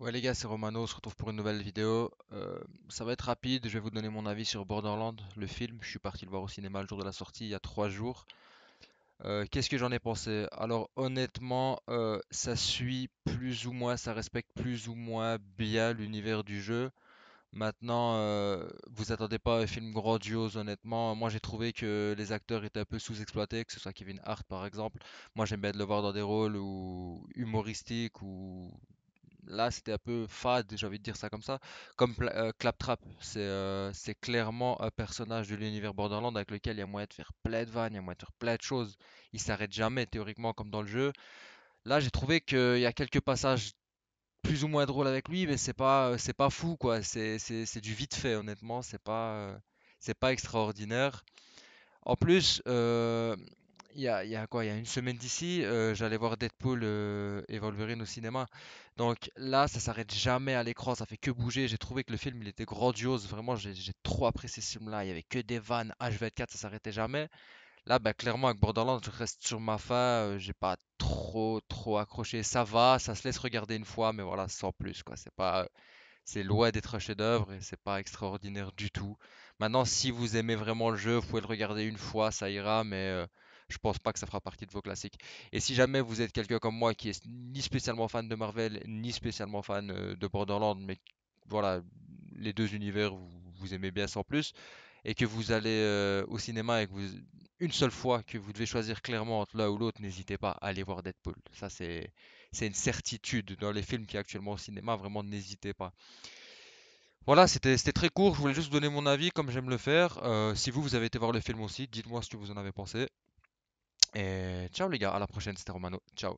Ouais les gars, c'est Romano, on se retrouve pour une nouvelle vidéo. Euh, ça va être rapide, je vais vous donner mon avis sur Borderland, le film. Je suis parti le voir au cinéma le jour de la sortie, il y a trois jours. Euh, qu'est-ce que j'en ai pensé? Alors honnêtement, euh, ça suit plus ou moins, ça respecte plus ou moins bien l'univers du jeu. Maintenant, vous attendez pas un film grandiose, honnêtement. Moi j'ai trouvé que les acteurs étaient un peu sous-exploités, que ce soit Kevin Hart par exemple. Moi j'aime bien de le voir dans des rôles ou humoristiques ou Là, c'était un peu fade, j'ai envie de dire ça comme ça. Comme euh, Claptrap, c'est euh, c'est clairement un personnage de l'univers Borderlands avec lequel il y a moyen de faire plein de vannes, il y a moyen de faire plein de choses. Il s'arrête jamais, théoriquement, comme dans le jeu. Là, j'ai trouvé qu'il y a quelques passages plus ou moins drôles avec lui, mais c'est pas, c'est pas fou, quoi. C'est du vite fait, honnêtement. C'est pas, euh, c'est pas extraordinaire. En plus, euh, il y a, y a quoi? Il y a une semaine d'ici, euh, j'allais voir Deadpool euh, et Wolverine au cinéma. Donc là, ça s'arrête jamais à l'écran, ça fait que bouger. J'ai trouvé que le film, il était grandiose. Vraiment, j'ai trop apprécié ce film-là. Il y avait que des vannes H24, ça s'arrêtait jamais. Là, bah, clairement, avec Borderlands, je reste sur ma faim. euh, j'ai pas trop, trop accroché. Ça va, ça se laisse regarder une fois, mais voilà, sans plus. C'est pas, c'est loin d'être un chef-d'œuvre et c'est pas extraordinaire du tout. Maintenant, si vous aimez vraiment le jeu, vous pouvez le regarder une fois, ça ira, mais euh, je pense pas que ça fera partie de vos classiques. Et si jamais vous êtes quelqu'un comme moi qui est ni spécialement fan de Marvel, ni spécialement fan euh, de Borderlands, mais voilà, les deux univers, vous, vous aimez bien sans plus, et que vous allez euh, au cinéma et que une seule fois que vous devez choisir clairement entre l'un ou l'autre, n'hésitez pas à aller voir Deadpool. Ça, c'est une certitude dans les films qui est actuellement au cinéma. Vraiment, n'hésitez pas. Voilà, c'était c'était très court. Je voulais juste vous donner mon avis comme j'aime le faire. Euh, si vous, vous avez été voir le film aussi, dites-moi ce que vous en avez pensé. Et ciao les gars, à la prochaine. C'était Romano. Ciao.